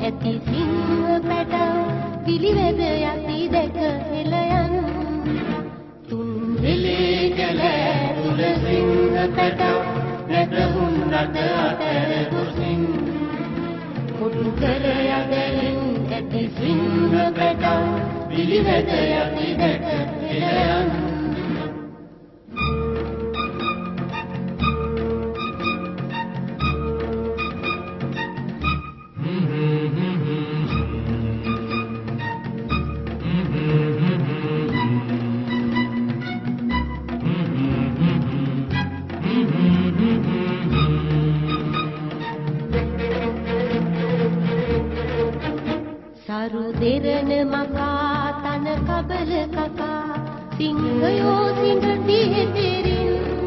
ඇති සිංහ පැටව පිළිවෙද යති දැක හෙළයන් තුන් හෙලේ කැල තුල සිංහ පැටව නැතහුන් රට අතර ගොසින් කොටු කර යදෙන් ඇති සිංහ පැටව පිළිවෙද යති දැක හෙළයන් සරු දෙරන මකා තන කබල කකා. සිංහයෝ සිංහ සිහෙතෙරින් සිහ රතුන